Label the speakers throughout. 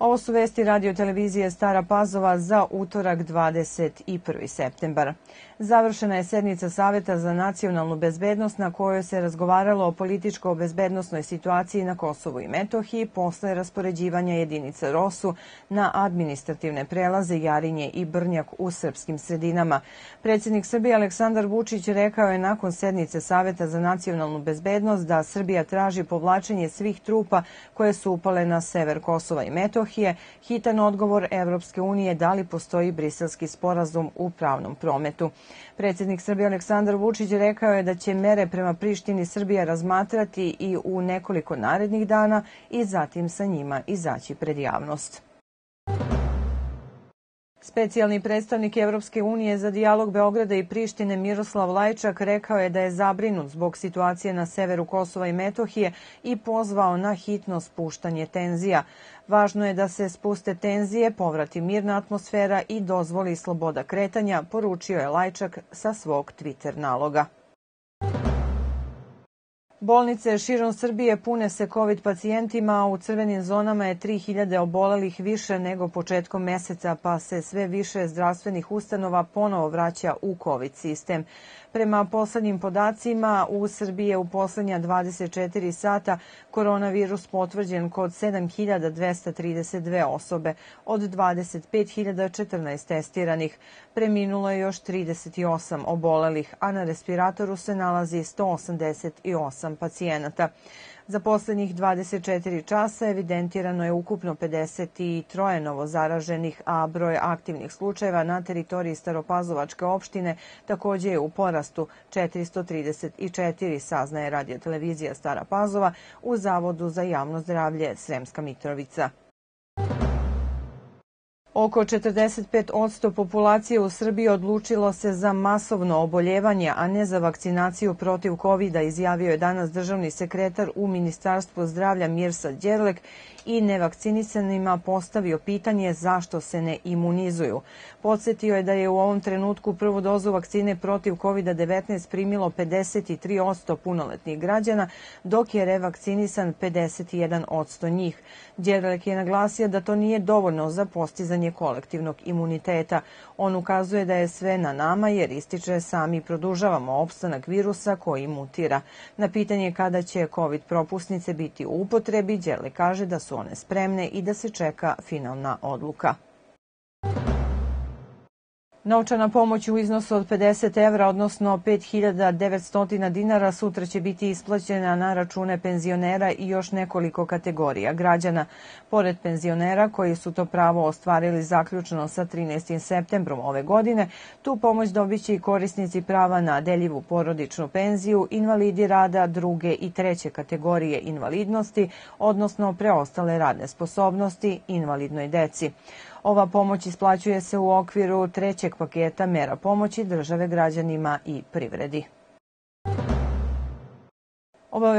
Speaker 1: Ovo su vesti radio televizije Stara Pazova za utorak 21. septembar. Završena je sednica Saveta za nacionalnu bezbednost na kojoj se razgovaralo o političko-bezbednostnoj situaciji na Kosovu i Metohiji posle raspoređivanja jedinica ROSU na administrativne prelaze Jarinje i Brnjak u srpskim sredinama. Predsjednik Srbije Aleksandar Vučić rekao je nakon sednice Saveta za nacionalnu bezbednost da Srbija traži povlačenje svih trupa koje su upale na sever Kosova i Metohije, hitan odgovor Evropske unije da li postoji briselski sporazum u pravnom prometu. Predsjednik Srbije Aleksandar Vučić rekao je da će mere prema Prištini Srbija razmatrati i u nekoliko narednih dana i zatim sa njima izaći pred javnost. Specijalni predstavnik Evropske unije za dijalog Beograda i Prištine Miroslav Lajčak rekao je da je zabrinut zbog situacije na severu Kosova i Metohije i pozvao na hitno spuštanje tenzija. Važno je da se spuste tenzije, povrati mirna atmosfera i dozvoli sloboda kretanja, poručio je Lajčak sa svog Twitter naloga. Bolnice širom Srbije pune se COVID pacijentima, a u crvenim zonama je 3000 obolelih više nego početkom meseca, pa se sve više zdravstvenih ustanova ponovo vraća u COVID sistem. Prema poslednjim podacima, u Srbiji je u poslednja 24 sata koronavirus potvrđen kod 7232 osobe, od 25.014 testiranih. Preminulo je još 38 obolelih, a na respiratoru se nalazi 188 pacijenata. Za poslednjih 24 časa evidentirano je ukupno 53 novo zaraženih, a broj aktivnih slučajeva na teritoriji Staropazovačke opštine takođe je u porastu 434, saznaje radiotelevizija Stara Pazova u Zavodu za javno zdravlje Sremska Mitrovica. Oko 45% populacije u Srbiji odlučilo se za masovno oboljevanje, a ne za vakcinaciju protiv covid izjavio je danas državni sekretar u Ministarstvu zdravlja Mirsa Đerlek i nevakcinisanima postavio pitanje zašto se ne imunizuju. Podsetio je da je u ovom trenutku prvu dozu vakcine protiv COVID-19 primilo 53% punoletnih građana, dok je revakcinisan 51% njih. Đerlek je naglasio da to nije dovoljno za postizanje kolektivnog imuniteta. On ukazuje da je sve na nama jer ističe sami produžavamo opstanak virusa koji mutira. Na pitanje kada će COVID propusnice biti u upotrebi, Đerlek kaže da su one spremne i da se čeka finalna odluka. Novčana pomoć u iznosu od 50 evra, odnosno 5900 dinara, sutra će biti isplaćena na račune penzionera i još nekoliko kategorija građana. Pored penzionera koji su to pravo ostvarili zaključno sa 13. septembrom ove godine, tu pomoć dobiće i korisnici prava na deljivu porodičnu penziju, invalidi rada druge i treće kategorije invalidnosti, odnosno preostale radne sposobnosti invalidnoj deci. Ova pomoć isplaćuje se u okviru trećeg paketa mera pomoći države građanima i privredi.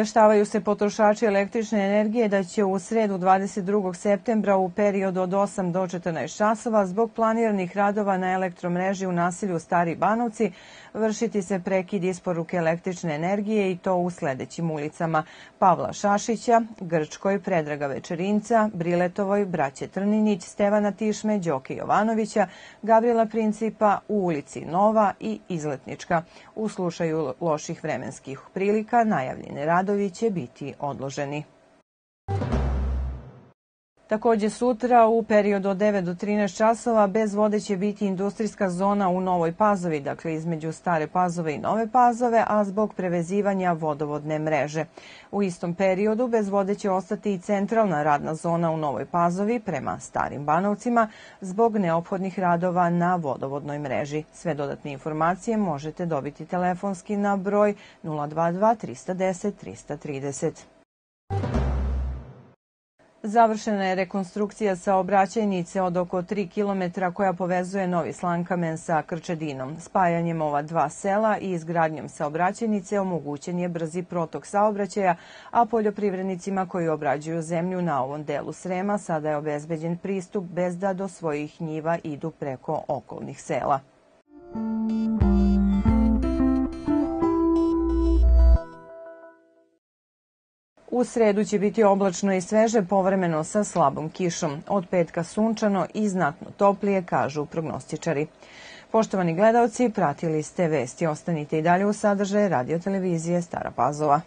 Speaker 1: Obaveštavaju se potrošači električne energije da će u sredu 22. septembra u periodu od 8 do 14 časova zbog planiranih radova na elektromreži u nasilju Stari Banovci vršiti se prekid isporuke električne energije i to u sledećim ulicama Pavla Šašića, Grčkoj, Predraga Večerinca, Briletovoj, Braće Trninić, Stevana Tišme, Đoke Jovanovića, Gabriela Principa u ulici Nova i Izletnička. U slušaju loših vremenskih prilika najavljeni radovi će biti odloženi. Takođe sutra u periodu od 9 do 13 časova bez vode će biti industrijska zona u Novoj Pazovi, dakle između Stare Pazove i Nove Pazove, a zbog prevezivanja vodovodne mreže. U istom periodu bez vode će ostati i centralna radna zona u Novoj Pazovi prema Starim Banovcima zbog neophodnih radova na vodovodnoj mreži. Sve dodatne informacije možete dobiti telefonski na broj 022 310 330. Završena je rekonstrukcija saobraćajnice od oko 3 km koja povezuje Novi Slankamen sa Krčedinom. Spajanjem ova dva sela i izgradnjom saobraćajnice omogućen je brzi protok saobraćaja, a poljoprivrednicima koji obrađuju zemlju na ovom delu Srema sada je obezbeđen pristup bez da do svojih njiva idu preko okolnih sela. U sredu će biti oblačno i sveže, povremeno sa slabom kišom. Od petka sunčano i znatno toplije, kažu prognostičari. Poštovani gledalci, pratili ste vesti. Ostanite i dalje u sadržaje radio televizije Stara Pazova.